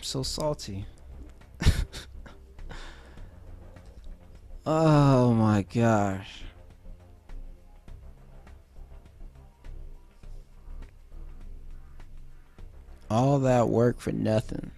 I'm so salty. oh my gosh. All that work for nothing.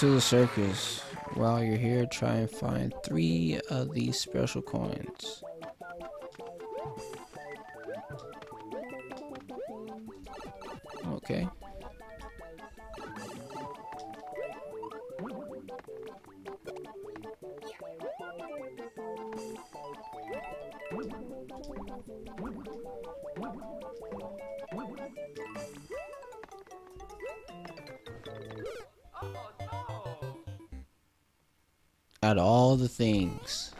To the circus. While you're here, try and find three of these special coins. Okay. Of all the things.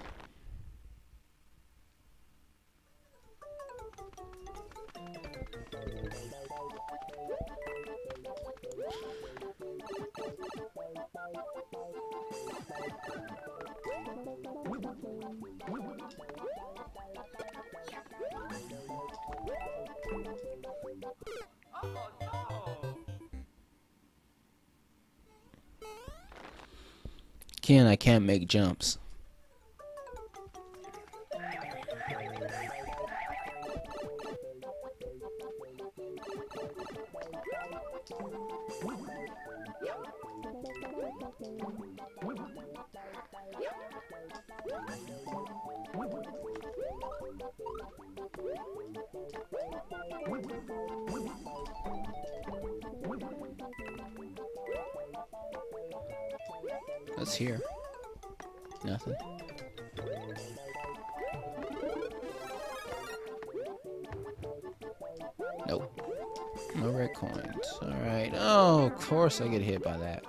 Make jumps. Let's hear. Nothing. Nope. No red coins. Alright. Oh, of course I get hit by that.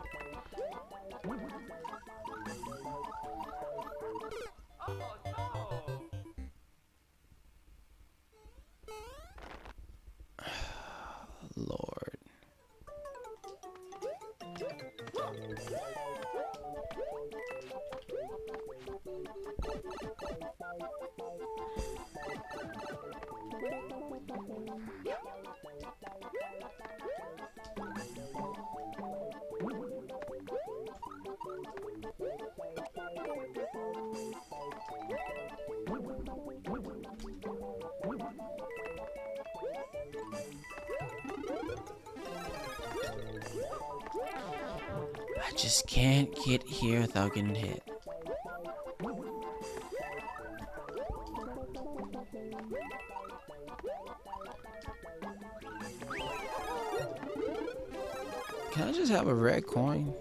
Can I just have a red coin?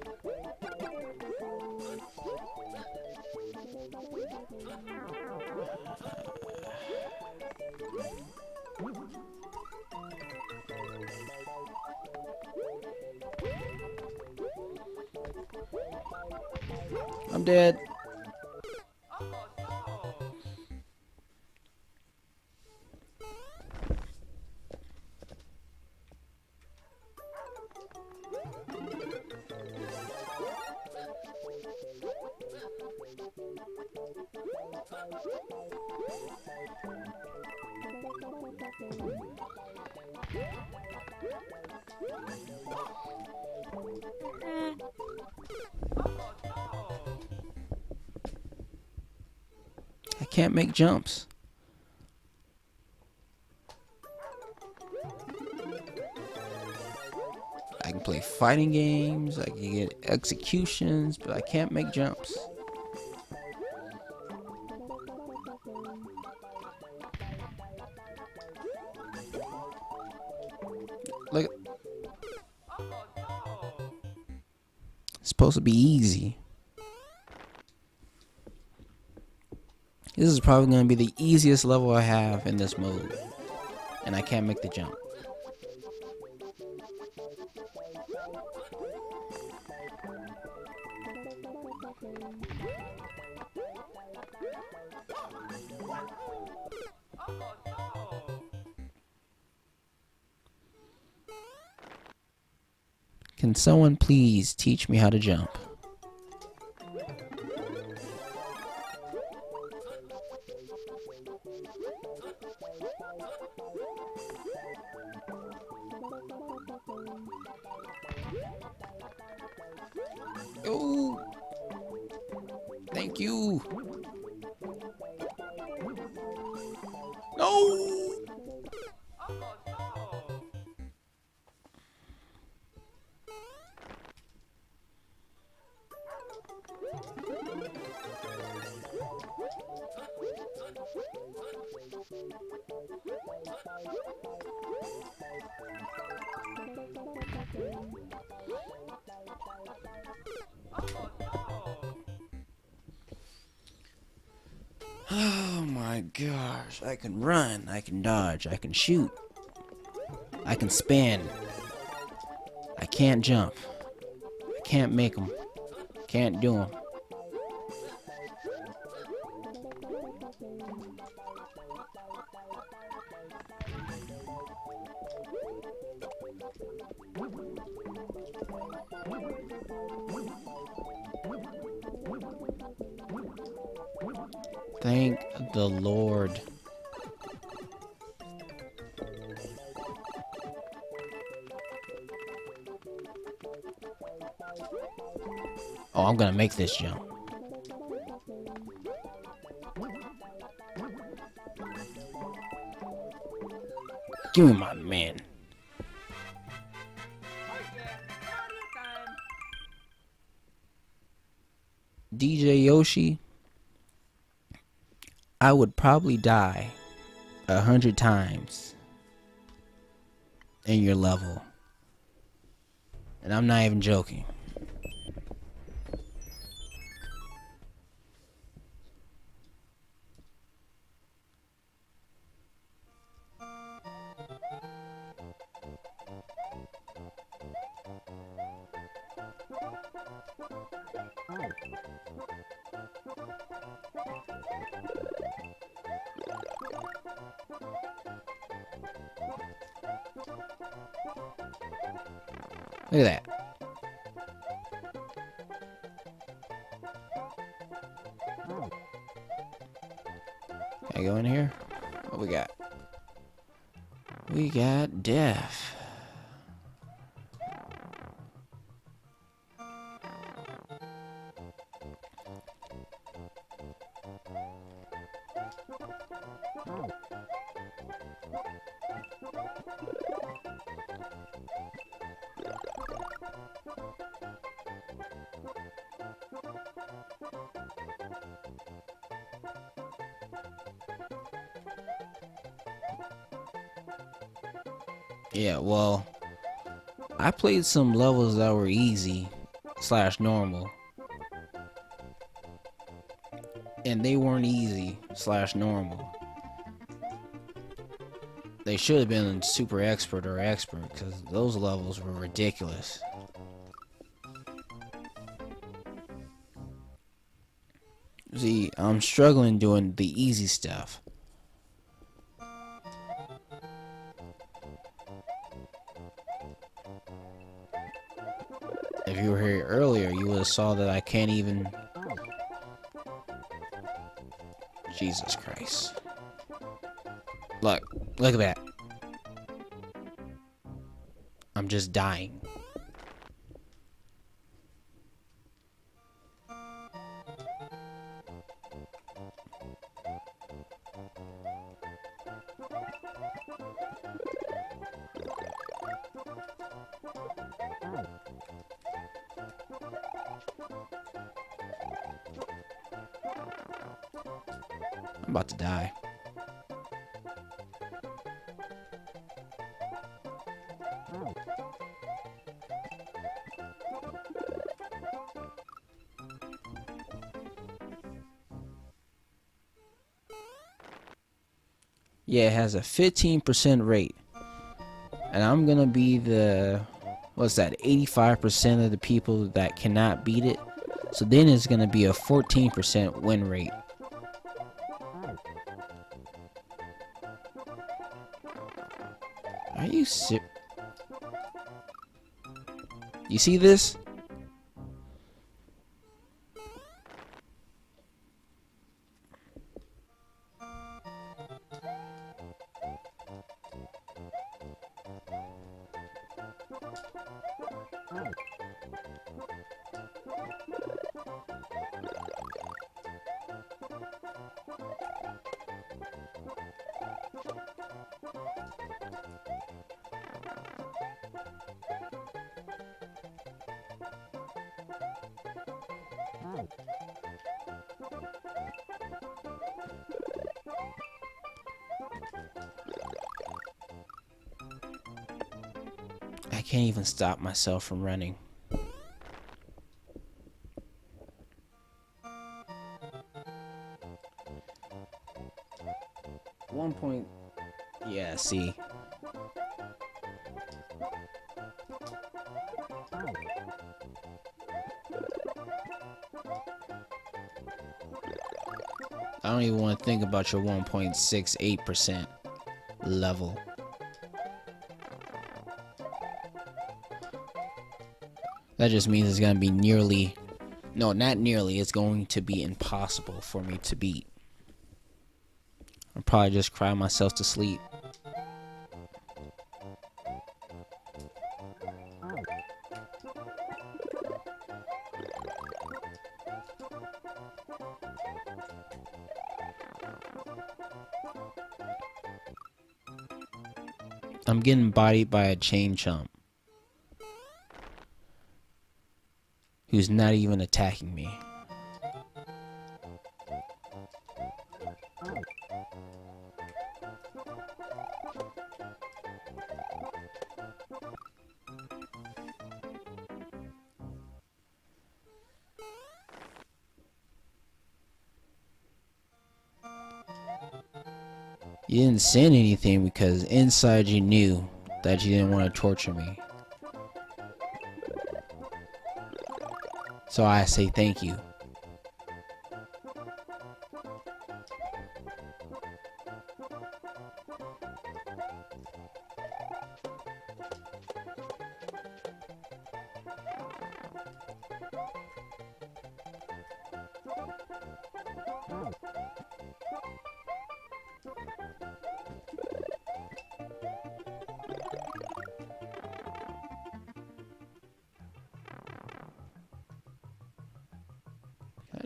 Jumps. I can play fighting games, I can get executions, but I can't make jumps. Look. It's supposed to be easy. This is probably going to be the easiest level I have in this mode. And I can't make the jump. Can someone please teach me how to jump? Oh my gosh, I can run, I can dodge, I can shoot, I can spin. I can't jump. I can't make them. Can't do them. This jump. Give me my man. DJ Yoshi, I would probably die a hundred times in your level. And I'm not even joking. Yeah, well, I played some levels that were easy slash normal. And they weren't easy slash normal. They should have been super expert or expert because those levels were ridiculous. See, I'm struggling doing the easy stuff. Saw that I can't even... Jesus Christ. Look, look at that. I'm just dying. I'm about to die. Yeah, it has a 15% rate. And I'm to be the, what's that, 85% of the people that cannot beat it. So then it's going to be a 14% win rate. Are you ser- You see this? I can't even stop myself from running. One point. Yeah, see. I don't even want to think about your 1.68% level. That just means it's going to be nearly, no, not nearly, it's going to be impossible for me to beat. I'll probably just cry myself to sleep. I'm getting bodied by a chain chomp. Who's not even attacking me. You didn't send anything because inside you knew that you didn't want to torture me. So I say thank you.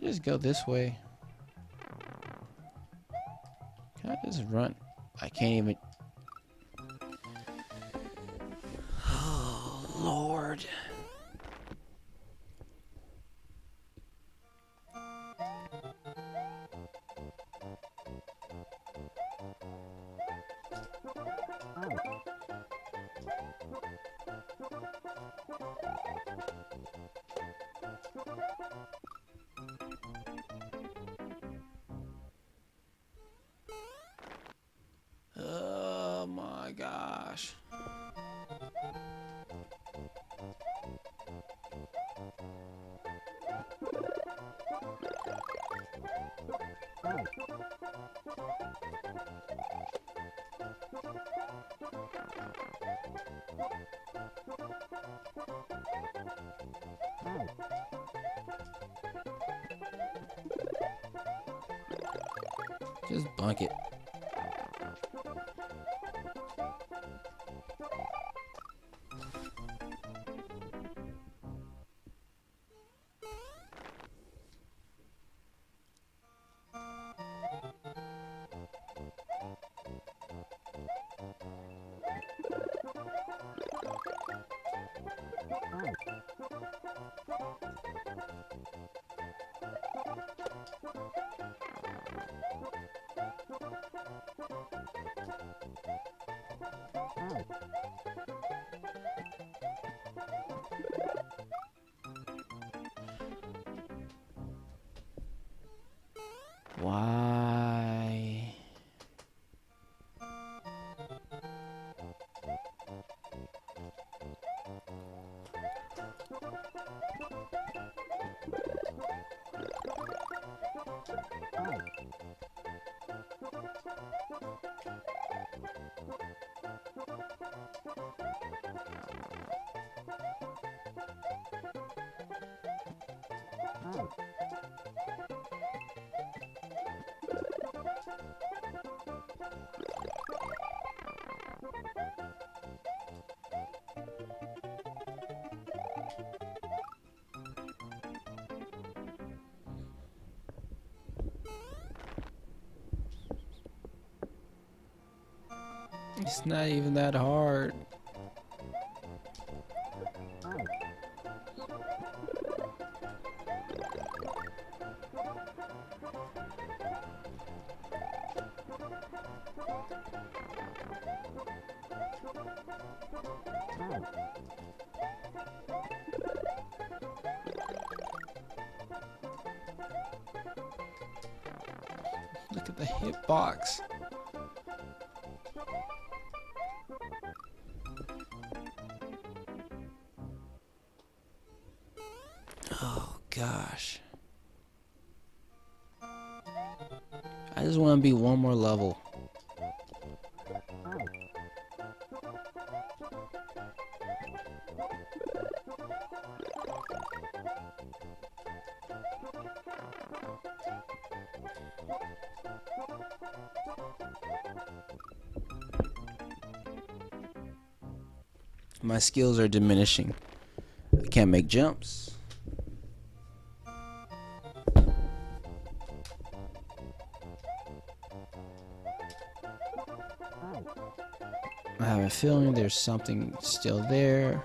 Just go this way? Can I just run? I can't even. Just bunk it. Oh. It's not even that hard. Oh gosh. I just want to be one more level. Skills are diminishing. I can't make jumps. I have a feeling there's something still there.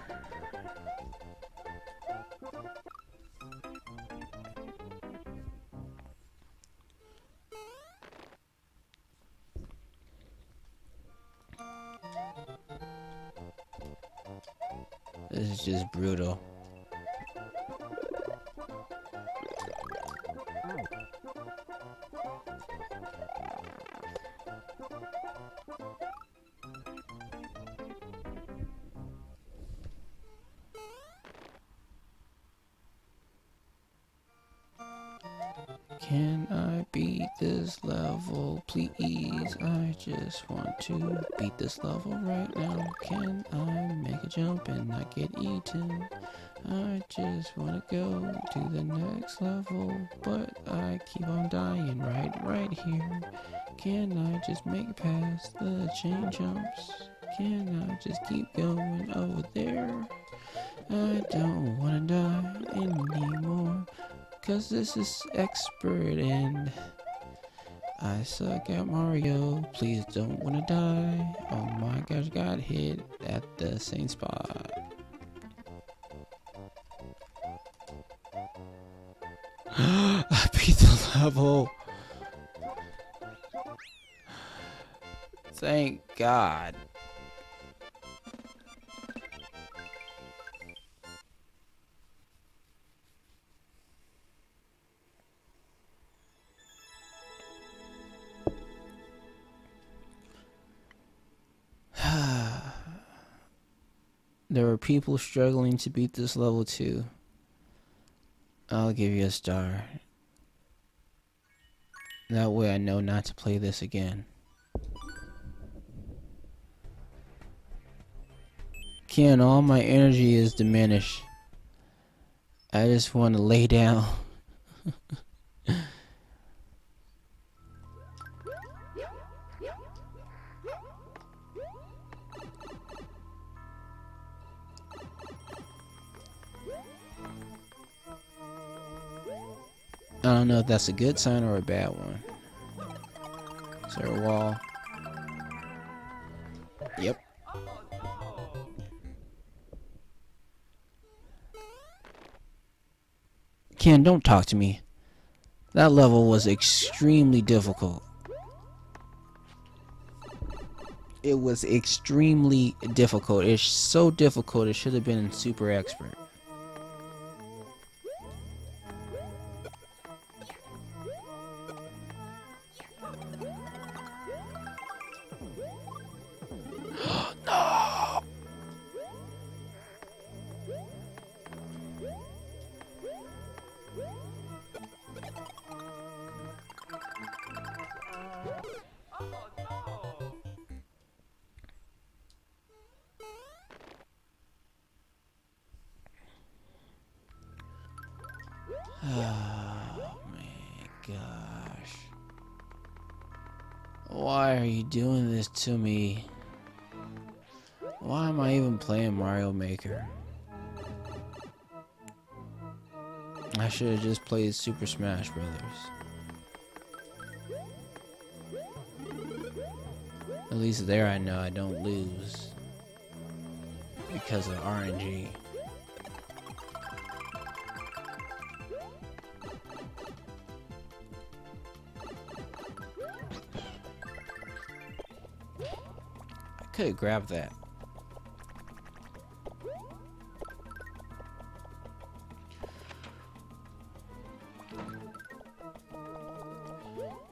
Can I beat this level, please? I just want to beat this level right now. Can I make a jump and not get eaten? I just want to go to the next level, but I keep on dying right, right here. Can I just make it past the chain chomps? Can I just keep going over there? I don't want to die anymore. Cause this is expert and I suck at Mario. Please don't wanna die. Oh my gosh, got hit at the same spot. I beat the level. Thank God. There are people struggling to beat this level too. I'll give you a star. That way I know not to play this again. Ken, all my energy is diminished. I just want to lay down. know if that's a good sign or a bad one. Is there a wall? Yep. Ken, don't talk to me. That level was extremely difficult. It was extremely difficult. It's so difficult it should have been super expert. Oh my gosh. Why are you doing this to me? Why am I even playing Mario Maker? I should have just played Super Smash Brothers. At least there I know I don't lose because of RNG. Could grabbed that.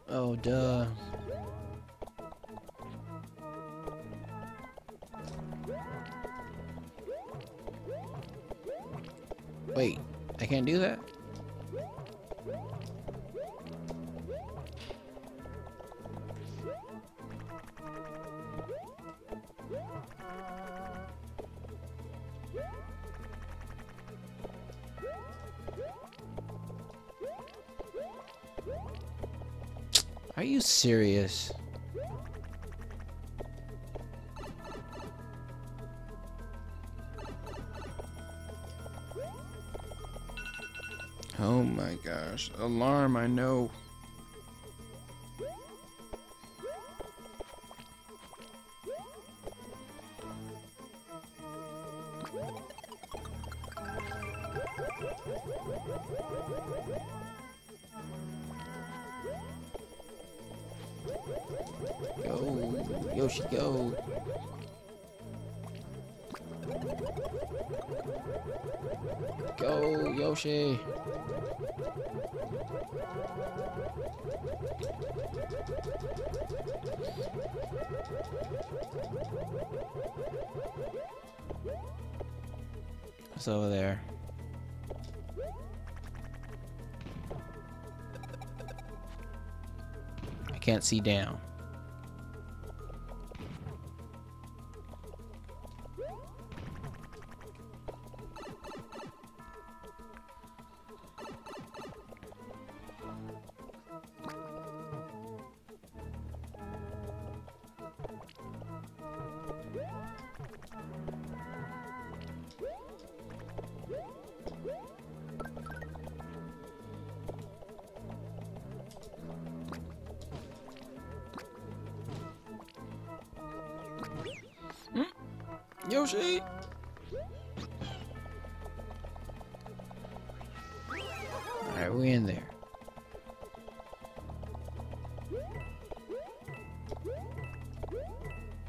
Oh, duh. Wait, I can't do that? Are you serious? Oh my gosh. Alarm, I know. Go, Yoshi, go. Go, Yoshi. It's over there. Can't see down. Alright, we in there.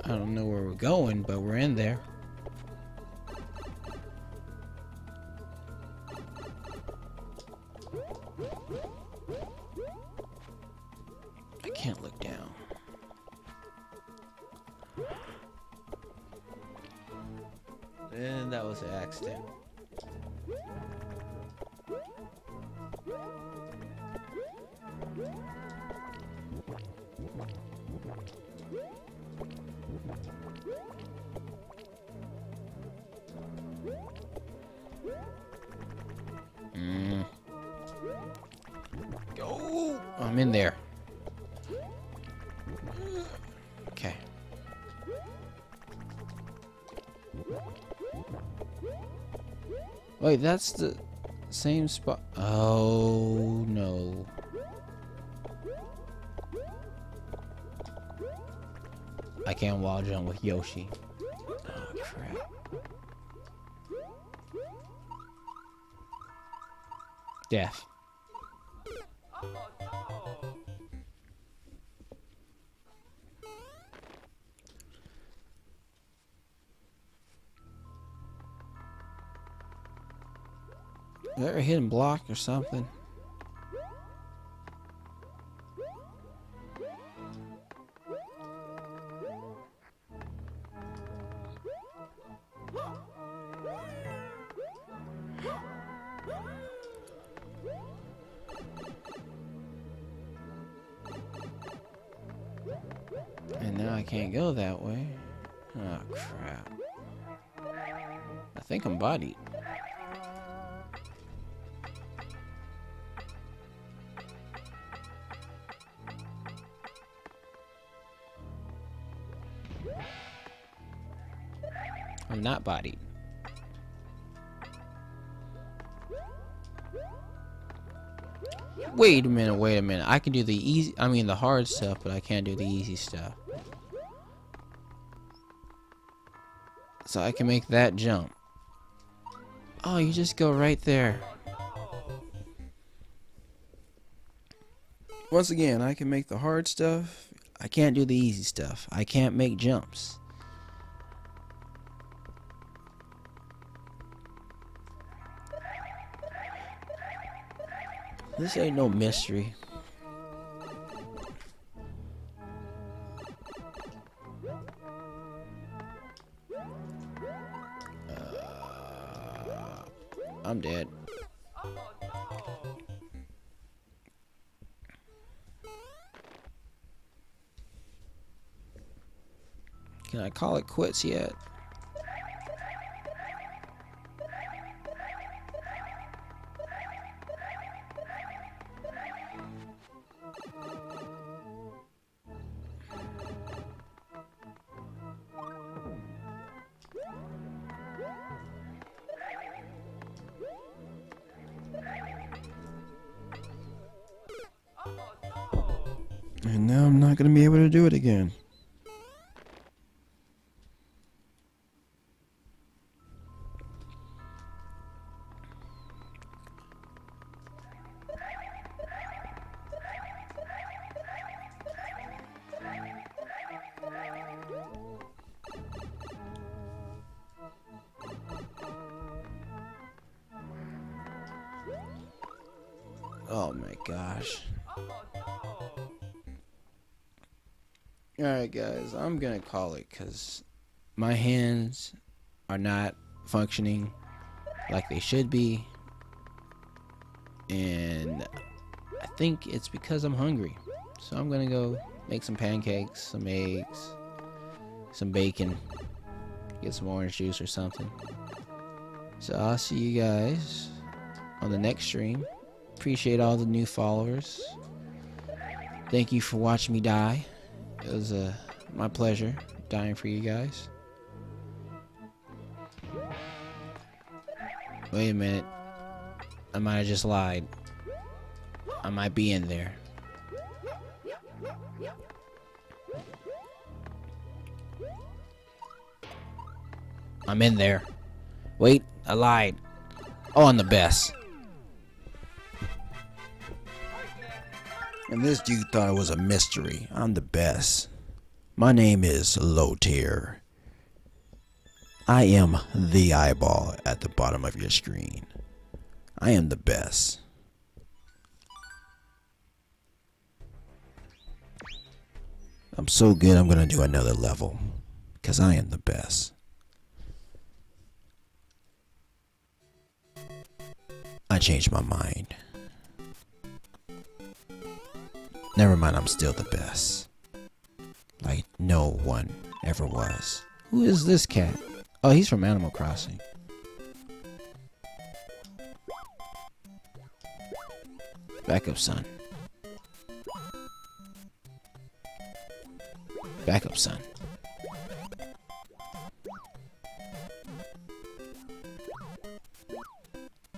I don't know where we're going, but we're in there. Wait, that's the same spot. Oh no. I can't wall jump with Yoshi. Oh crap. Death. Is there a hidden block or something? Bodied. Wait a minute, wait a minute. I can do the easy, I mean the hard stuff, but I can't do the easy stuff. So I can make that jump. Oh, you just go right there. Once again, I can make the hard stuff. I can't do the easy stuff. I can't make jumps. This ain't no mystery. Uh, I'm dead. Can I call it quits yet? And now I'm not going to be able to do it again. I'm gonna call it because my hands are not functioning like they should be. And I think it's because I'm hungry. So I'm gonna go make some pancakes, some eggs, some bacon, get some orange juice or something. So I'll see you guys on the next stream. Appreciate all the new followers. Thank you for watching me die. It was uh, my pleasure dying for you guys. Wait a minute. I might have just lied. I might be in there. I'm in there. Wait, I lied. Oh, I'm the best. And this dude thought it was a mystery. I'm the best. My name is Low Tier. I am the eyeball at the bottom of your screen. I am the best. I'm so good I'm gonna do another level. Because I am the best. I changed my mind. Never mind, I'm still the best. Like no one ever was. Who is this cat? Oh, he's from Animal Crossing. Backup son. Backup son.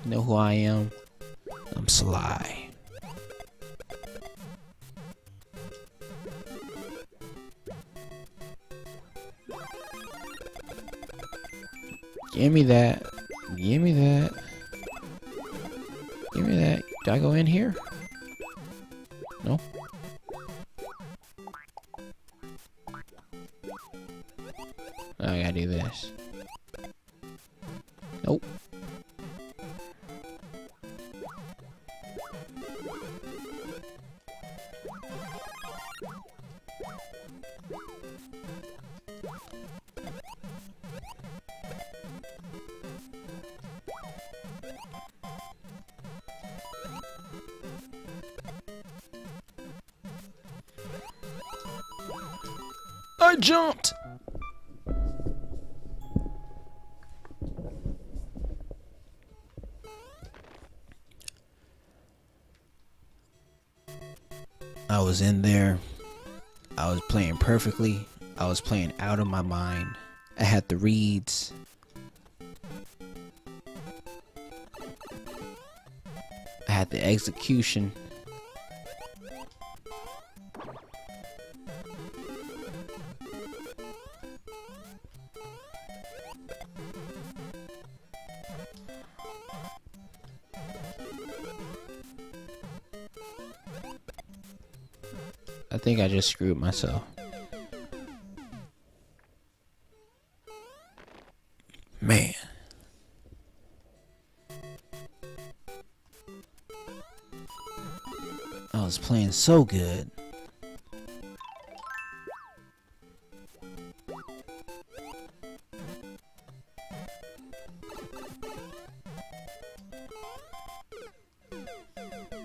Know who I am? I'm Sly. Give me that. Give me that. Give me that. Do I go in here? I was in there. I was playing perfectly. I was playing out of my mind. I had the reads. I had the execution. Just screwed myself. Man. I was playing so good.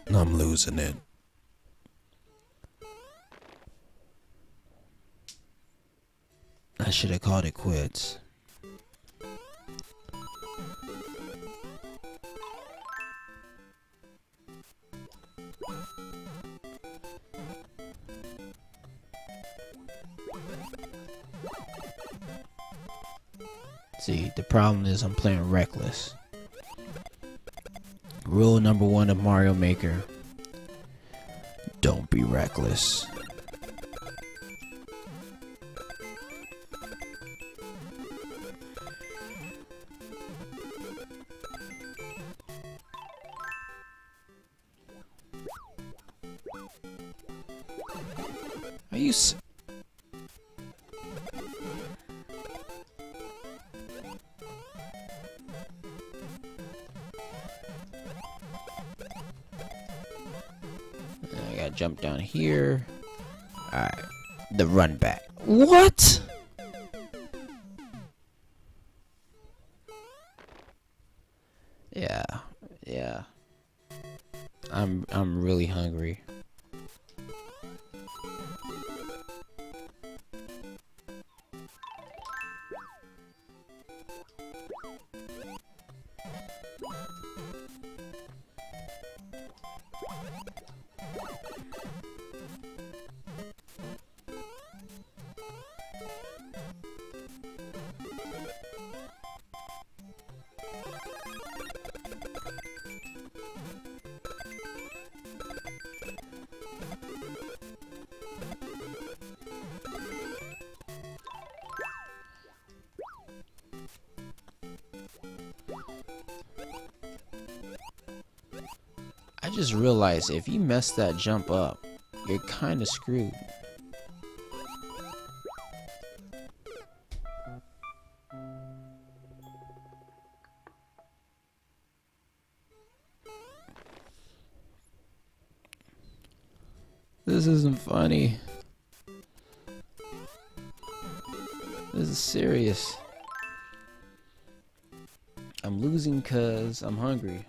I'm losing it. Should have called it quits. See, the problem is I'm playing reckless. Rule number one of Mario Maker. Don't be reckless. Here. Alright. Uh, the run back. What? Just realized if you mess that jump up, you're kind of screwed. This isn't funny. This is serious. I'm losing cuz I'm hungry.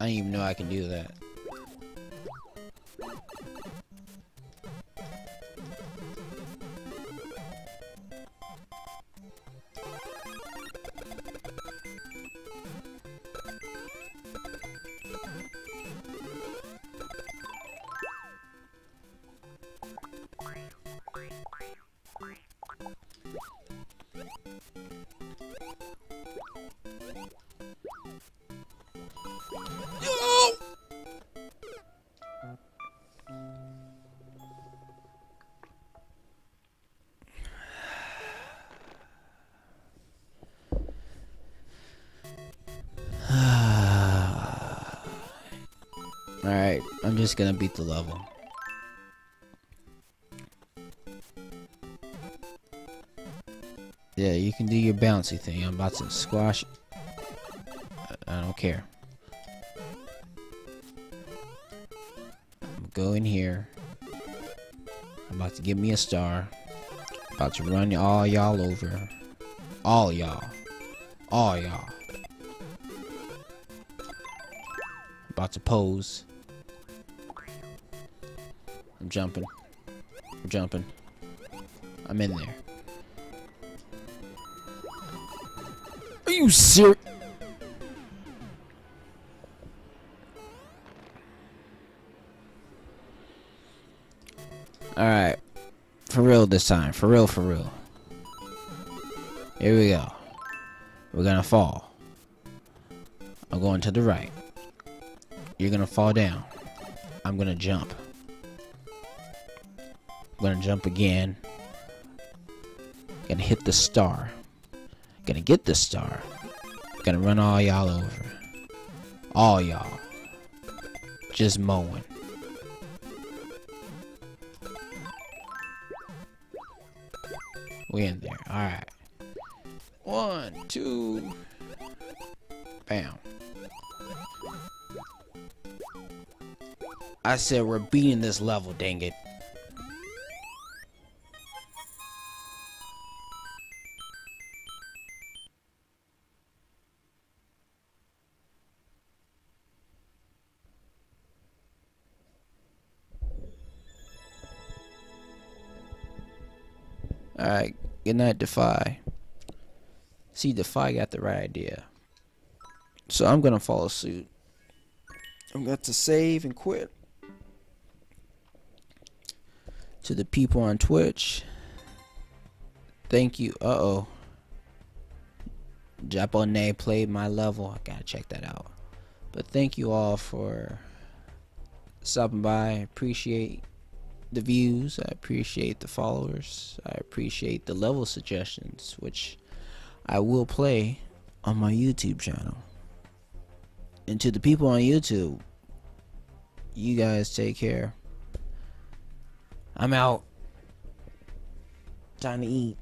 I didn't even know I can do that. Just gonna beat the level. Yeah, you can do your bouncy thing. I'm about to squash. I- don't care. I'm going here. I'm about to give me a star. About to run all y'all over. All y'all. All y'all. About to pose. I'm jumping. I'm jumping. I'm in there. Are you serious? Alright. For real this time. For real, for real. Here we go. We're gonna fall. I'm going to the right. You're gonna fall down. I'm gonna jump. Gonna jump again. Gonna hit the star. Gonna get the star. Gonna run all y'all over. All y'all. Just mowing. We in there. Alright. One, two. Bam. I said we're beating this level, dang it. Good night, Defy. See, Defy got the right idea. So I'm gonna follow suit. I'm going to save and quit. To the people on Twitch, thank you. Uh oh. Japonais played my level. I gotta check that out. But thank you all for stopping by. Appreciate the views. I appreciate the followers. I appreciate the level suggestions, which I will play on my YouTube channel. And to the people on YouTube, you guys take care. I'm out. Time to eat.